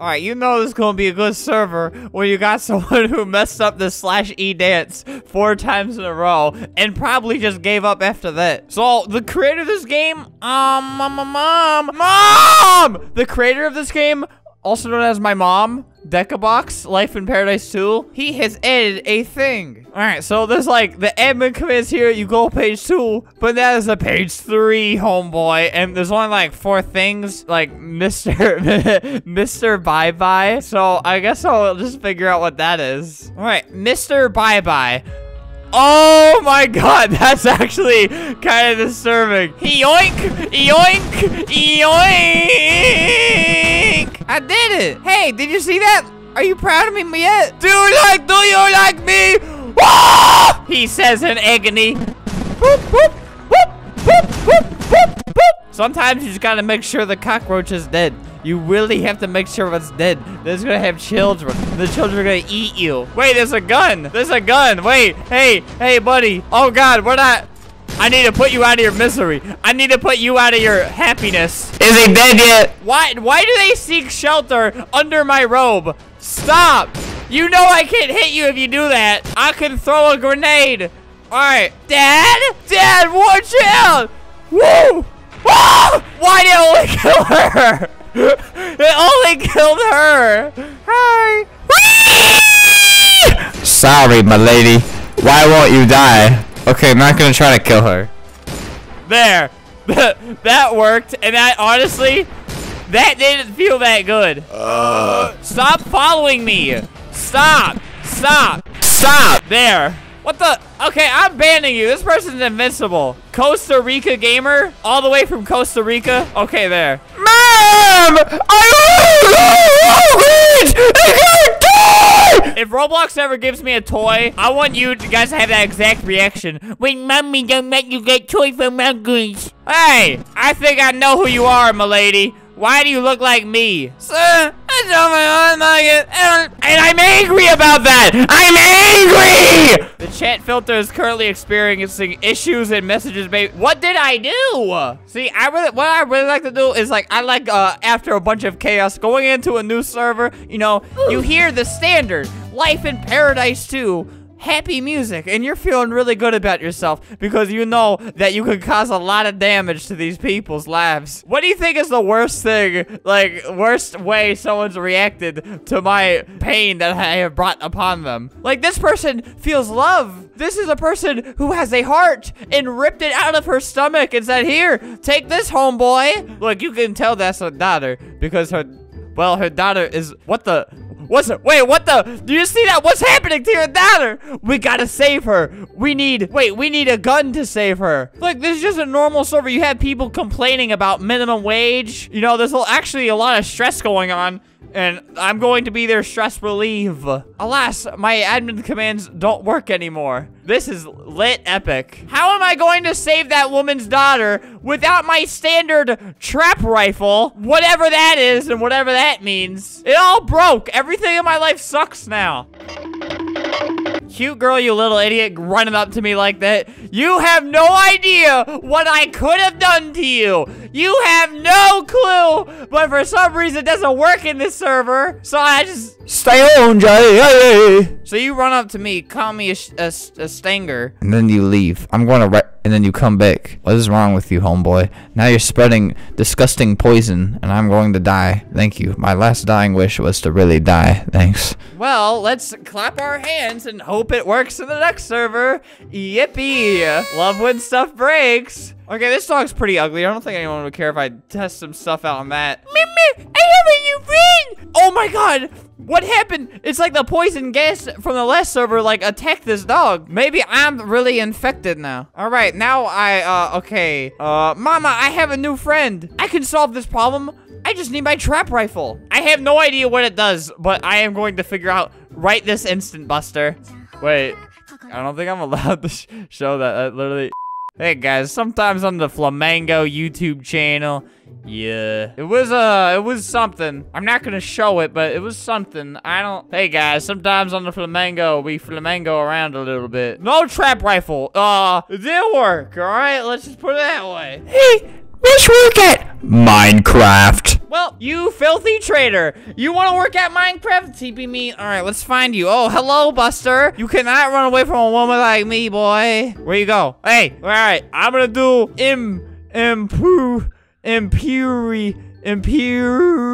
Alright, you know this is gonna be a good server when you got someone who messed up the slash E dance four times in a row and probably just gave up after that. So, the creator of this game, um, mom, mom, mom! The creator of this game, also known as my mom, Decabox, Life in Paradise 2, he has added a thing. Alright, so there's like the admin commands here, you go page 2, but that is a page 3, homeboy, and there's only like four things, like Mr. Mr. Bye Bye. So I guess I'll just figure out what that is. Alright, Mr. Bye Bye. Oh my god, that's actually kind of disturbing. Yoink! Yoink! Yoink! I did it! Hey, did you see that? Are you proud of me yet? Do you like, do you like me? He says in agony. Boop, boop, boop. Sometimes you just gotta make sure the cockroach is dead. You really have to make sure it's dead. There's gonna have children. The children are gonna eat you. Wait, there's a gun. There's a gun. Wait, hey, hey, buddy. Oh God, we're not. I need to put you out of your misery. I need to put you out of your happiness. Is he dead yet? Why? Why do they seek shelter under my robe? Stop! You know I can't hit you if you do that. I can throw a grenade. All right, Dad. Dad, watch out! Woo! Ah! Why did it only kill her? it only killed her. Hi. Sorry, my lady. Why won't you die? Okay, I'm not gonna try to kill her. There. that worked, and that honestly, that didn't feel that good. Stop following me. Stop. Stop. Stop. There. What the? Okay, I'm banning you. This person's invincible. Costa Rica gamer, all the way from Costa Rica. Okay, there. Mom! I If Roblox ever gives me a toy, I want you guys to have that exact reaction. When mommy don't let you get toy from Uncles. Hey, I think I know who you are, milady. Why do you look like me? Sir, Don't like it. And I'm angry about that. I'm angry! The chat filter is currently experiencing issues and messages made. What did I do? See, I really, what I really like to do is like, I like, uh, after a bunch of chaos, going into a new server, you know, you hear the standard, Life in Paradise 2, happy music and you're feeling really good about yourself because you know that you could cause a lot of damage to these people's lives. What do you think is the worst thing, like worst way someone's reacted to my pain that I have brought upon them? Like this person feels love. This is a person who has a heart and ripped it out of her stomach and said, here, take this homeboy. Look, you can tell that's her daughter because her, well, her daughter is, what the, What's it? Wait, what the? Do you see that? What's happening to your daughter? We gotta save her. We need, wait, we need a gun to save her. Look, this is just a normal server. You have people complaining about minimum wage. You know, there's actually a lot of stress going on. And I'm going to be their stress relief. Alas, my admin commands don't work anymore. This is lit epic. How am I going to save that woman's daughter without my standard trap rifle? Whatever that is and whatever that means. It all broke. Everything in my life sucks now. Cute girl, you little idiot, running up to me like that. You have no idea what I could have done to you. You have no clue. But for some reason, it doesn't work in this server. So I just... Stay on, Jay. So you run up to me, call me a, a, a stinger. And then you leave. I'm going to and then you come back. What is wrong with you, homeboy? Now you're spreading disgusting poison, and I'm going to die. Thank you. My last dying wish was to really die. Thanks. Well, let's clap our hands and hope it works in the next server. Yippee! Love when stuff breaks. Okay, this dog's pretty ugly. I don't think anyone would care if I test some stuff out on that. Mimi, I have a new friend! Oh my god! What happened? It's like the poison gas from the last server, like, attacked this dog. Maybe I'm really infected now. All right, now I, uh, okay. Uh, Mama, I have a new friend. I can solve this problem. I just need my trap rifle. I have no idea what it does, but I am going to figure out right this instant, Buster. Wait, I don't think I'm allowed to sh show that. That literally... Hey guys, sometimes on the Flamingo YouTube channel, yeah, it was, uh, it was something. I'm not gonna show it, but it was something. I don't, hey guys, sometimes on the Flamingo, we Flamingo around a little bit. No trap rifle, uh, it didn't work, all right? Let's just put it that way. Hey, where's work at? Minecraft. Well, you filthy traitor. You want to work at Minecraft? TP me. All right, let's find you. Oh, hello, Buster. You cannot run away from a woman like me, boy. Where you go? Hey, all right. I'm to do im, improve, impuri, imperious.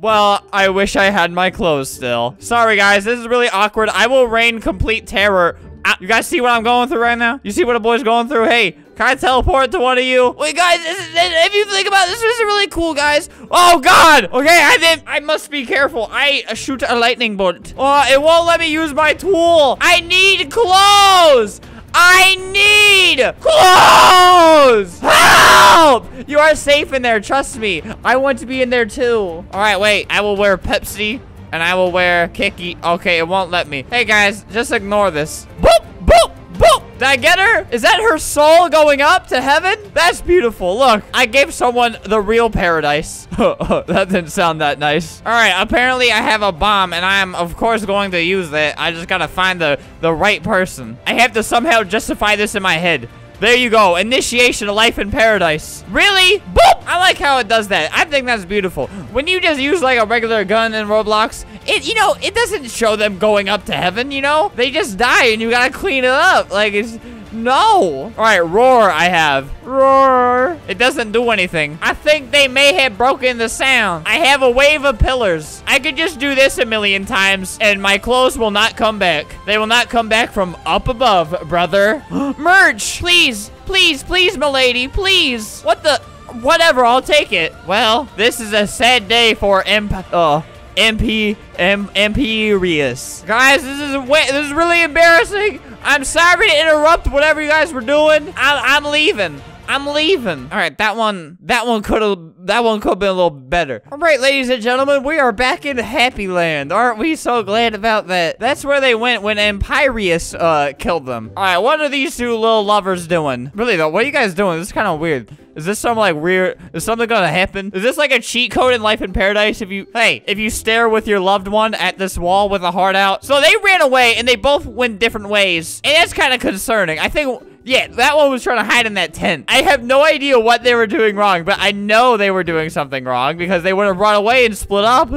Well, I wish I had my clothes still. Sorry, guys. This is really awkward. I will rain complete terror. Ah, you guys see what I'm going through right now? You see what a boy's going through? Hey, can I teleport to one of you? Wait, guys, this is, if you think about this, this is really cool, guys. Oh, God. Okay, I then I must be careful. I uh, shoot a lightning bolt. Oh, it won't let me use my tool. I need clothes. I need clothes! Help! You are safe in there, trust me. I want to be in there too. All right, wait. I will wear Pepsi and I will wear Kiki. Okay, it won't let me. Hey guys, just ignore this. Boop, boop, boop. Did I get her? Is that her soul going up to heaven? That's beautiful. Look, I gave someone the real paradise. that didn't sound that nice. All right, apparently I have a bomb and I am, of course, going to use it. I just gotta find the, the right person. I have to somehow justify this in my head. There you go. Initiation of life in paradise. Really? Boop! I like how it does that. I think that's beautiful. When you just use like a regular gun in Roblox, it, you know, it doesn't show them going up to heaven, you know? They just die and you gotta clean it up. Like, it's, no. All right, roar I have. Roar. It doesn't do anything. I think they may have broken the sound. I have a wave of pillars. I could just do this a million times and my clothes will not come back. They will not come back from up above, brother. Merch, please, please, please, milady, please. What the? Whatever, I'll take it. Well, this is a sad day for Imp. Uh, MP M Imperious. Guys, this is this is really embarrassing. I'm sorry to interrupt whatever you guys were doing. I, I'm leaving. I'm leaving. All right, that one, that one could have, that one could have been a little better. All right, ladies and gentlemen, we are back in Happy Land. Aren't we so glad about that? That's where they went when Empyreus uh, killed them. All right, what are these two little lovers doing? Really though, what are you guys doing? This is kind of weird. Is this some like weird, is something gonna happen? Is this like a cheat code in Life in Paradise? If you, hey, if you stare with your loved one at this wall with a heart out. So they ran away and they both went different ways. And that's kind of concerning. I think yeah, that one was trying to hide in that tent. I have no idea what they were doing wrong, but I know they were doing something wrong because they would have run away and split up.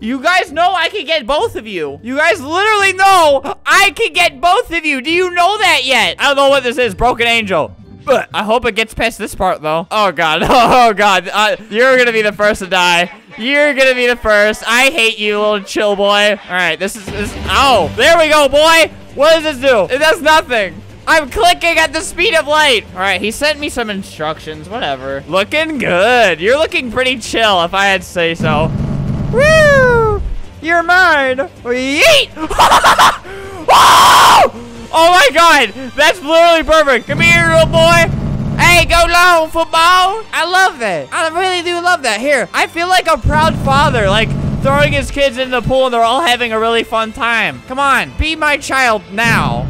You guys know I can get both of you. You guys literally know I can get both of you. Do you know that yet? I don't know what this is. Broken Angel. But I hope it gets past this part, though. Oh, God. Oh, God. Uh, you're going to be the first to die. You're going to be the first. I hate you, little chill boy. All right, this is... This, oh, there we go, boy. What does this do? It does nothing. I'm clicking at the speed of light. All right, he sent me some instructions, whatever. Looking good. You're looking pretty chill, if I had to say so. Woo! You're mine. Yeet! oh my god, that's literally perfect. Come here, little boy. Hey, go long, football. I love that. I really do love that. Here, I feel like a proud father, like throwing his kids in the pool and they're all having a really fun time. Come on, be my child now.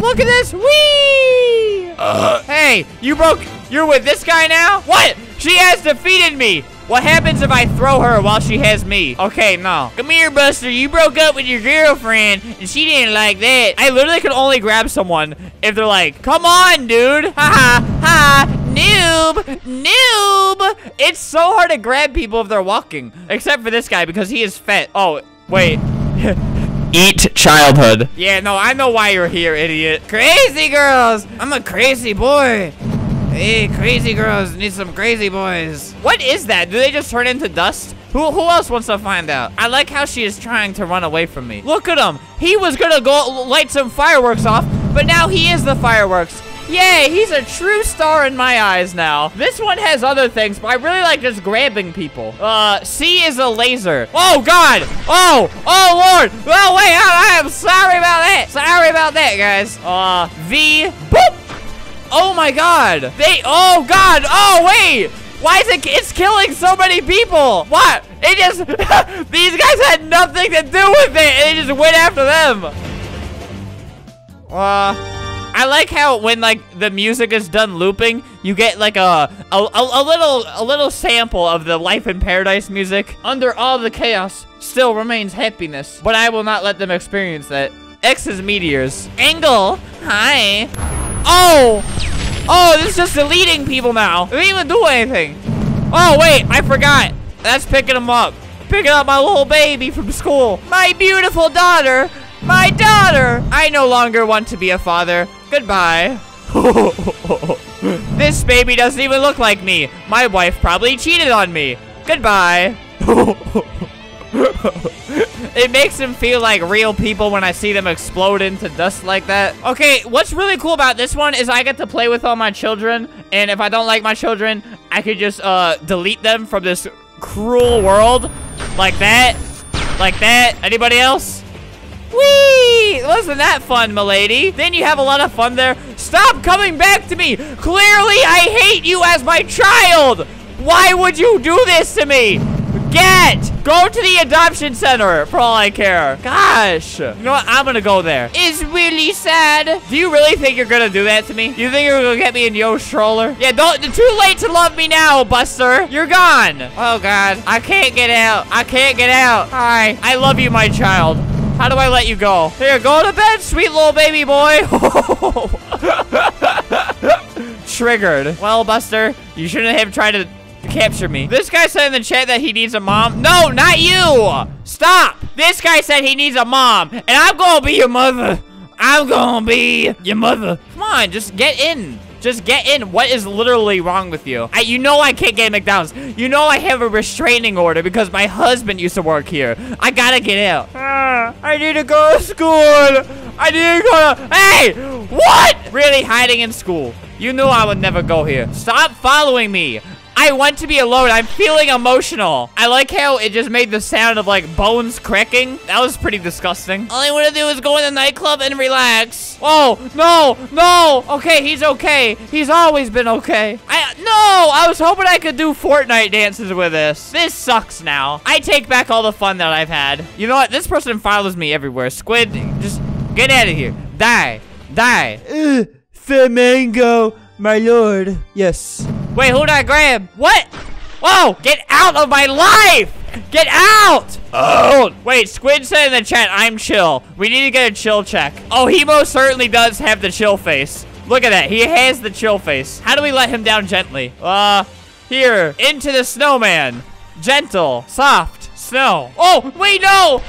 Look at this. Whee! Uh. Hey, you broke. You're with this guy now? What? She has defeated me. What happens if I throw her while she has me? Okay, no. Come here, Buster. You broke up with your girlfriend, and she didn't like that. I literally could only grab someone if they're like, come on, dude. Ha ha ha. Noob. Noob. It's so hard to grab people if they're walking. Except for this guy because he is fat. Oh, wait. Eat childhood. Yeah, no, I know why you're here, idiot. Crazy girls. I'm a crazy boy. Hey, crazy girls need some crazy boys. What is that? Do they just turn into dust? Who, who else wants to find out? I like how she is trying to run away from me. Look at him. He was gonna go light some fireworks off, but now he is the fireworks. Yay, he's a true star in my eyes now. This one has other things, but I really like just grabbing people. Uh, C is a laser. Oh, God. Oh, oh, Lord. Oh, wait, I, I am sorry about that. Sorry about that, guys. Uh, V, boop. Oh, my God. They, oh, God. Oh, wait. Why is it, it's killing so many people? What? It just, these guys had nothing to do with it, it just went after them. Uh... I like how when like the music is done looping, you get like a, a, a, little a little sample of the Life in Paradise music. Under all the chaos, still remains happiness, but I will not let them experience that. X is meteors. Angle, hi. Oh, Oh, this is just deleting people now. It didn't even do anything. Oh, wait, I forgot. That's picking them up. Picking up my little baby from school. My beautiful daughter. My daughter. I no longer want to be a father. Goodbye. this baby doesn't even look like me. My wife probably cheated on me. Goodbye. it makes them feel like real people when I see them explode into dust like that. Okay, what's really cool about this one is I get to play with all my children, and if I don't like my children, I could just uh, delete them from this cruel world. Like that. Like that. Anybody else? Whee! Wasn't that fun, milady? Then you have a lot of fun there. Stop coming back to me! Clearly, I hate you as my child! Why would you do this to me? Get! Go to the adoption center for all I care. Gosh. You know what? I'm gonna go there. It's really sad. Do you really think you're gonna do that to me? You think you're gonna get me in your stroller? Yeah, don't. Too late to love me now, Buster. You're gone. Oh, God. I can't get out. I can't get out. Hi. I love you, my child. How do I let you go? Here, go to bed, sweet little baby boy. Triggered. Well, Buster, you shouldn't have tried to capture me. This guy said in the chat that he needs a mom. No, not you. Stop. This guy said he needs a mom, and I'm gonna be your mother. I'm gonna be your mother. Come on, just get in. Just get in. What is literally wrong with you? I, you know I can't get McDonald's. You know I have a restraining order because my husband used to work here. I gotta get out. Ah, I need to go to school. I need to go to... Hey! What? Really hiding in school. You knew I would never go here. Stop following me. I want to be alone. I'm feeling emotional. I like how it just made the sound of like bones cracking. That was pretty disgusting. All I want to do is go in the nightclub and relax. Oh, no, no. Okay, he's okay. He's always been okay. I No, I was hoping I could do Fortnite dances with this. This sucks now. I take back all the fun that I've had. You know what? This person follows me everywhere. Squid, just get out of here. Die. Die. Ugh, flamingo, my lord. Yes. Wait, who did I grab? What? Whoa, get out of my life! Get out! Oh, wait, Squid said in the chat, I'm chill. We need to get a chill check. Oh, he most certainly does have the chill face. Look at that, he has the chill face. How do we let him down gently? Uh, here, into the snowman. Gentle, soft, snow. Oh, wait, no!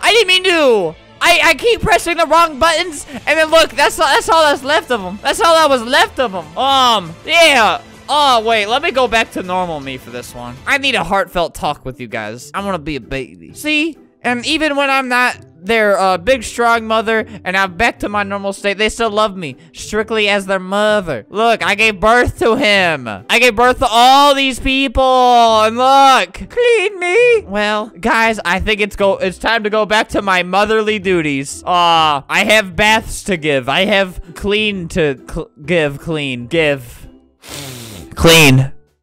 I didn't mean to! I, I keep pressing the wrong buttons, and then look, that's all, that's all that's left of them. That's all that was left of them. Um, yeah. Oh, wait, let me go back to normal me for this one. I need a heartfelt talk with you guys. I want to be a baby. See? And even when I'm not their uh, big, strong mother and I'm back to my normal state, they still love me strictly as their mother. Look, I gave birth to him. I gave birth to all these people. And look, clean me. Well, guys, I think it's go. It's time to go back to my motherly duties. Uh, I have baths to give. I have clean to cl give, clean, give. Clean.